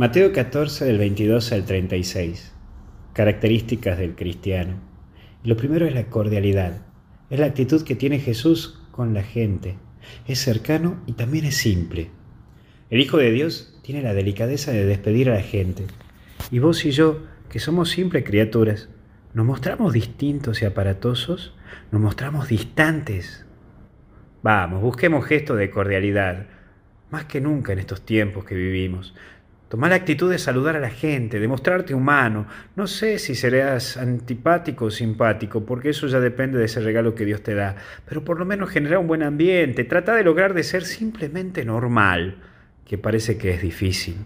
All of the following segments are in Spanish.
Mateo 14 del 22 al 36. Características del cristiano. Lo primero es la cordialidad. Es la actitud que tiene Jesús con la gente. Es cercano y también es simple. El Hijo de Dios tiene la delicadeza de despedir a la gente. Y vos y yo, que somos simples criaturas, ¿nos mostramos distintos y aparatosos? ¿Nos mostramos distantes? Vamos, busquemos gestos de cordialidad, más que nunca en estos tiempos que vivimos. Tomar la actitud de saludar a la gente, de mostrarte humano. No sé si serás antipático o simpático, porque eso ya depende de ese regalo que Dios te da. Pero por lo menos generar un buen ambiente. Trata de lograr de ser simplemente normal, que parece que es difícil.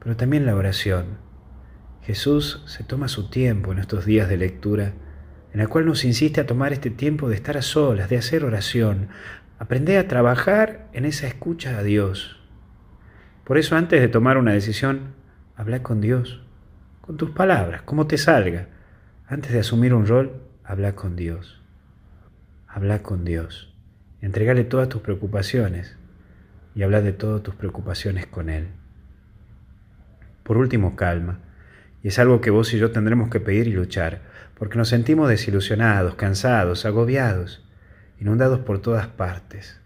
Pero también la oración. Jesús se toma su tiempo en estos días de lectura, en la cual nos insiste a tomar este tiempo de estar a solas, de hacer oración. Aprender a trabajar en esa escucha a Dios por eso antes de tomar una decisión, habla con Dios, con tus palabras, como te salga. Antes de asumir un rol, habla con Dios. Habla con Dios. Entregale todas tus preocupaciones y habla de todas tus preocupaciones con Él. Por último, calma. Y es algo que vos y yo tendremos que pedir y luchar, porque nos sentimos desilusionados, cansados, agobiados, inundados por todas partes.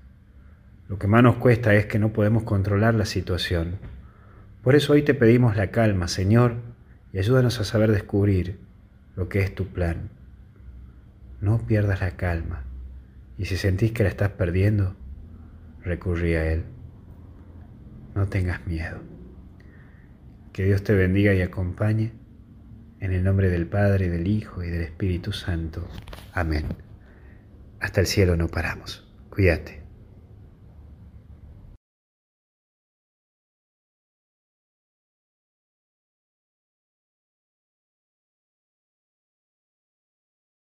Lo que más nos cuesta es que no podemos controlar la situación. Por eso hoy te pedimos la calma, Señor, y ayúdanos a saber descubrir lo que es tu plan. No pierdas la calma, y si sentís que la estás perdiendo, recurrí a Él. No tengas miedo. Que Dios te bendiga y acompañe. En el nombre del Padre, del Hijo y del Espíritu Santo. Amén. Hasta el cielo no paramos. Cuídate.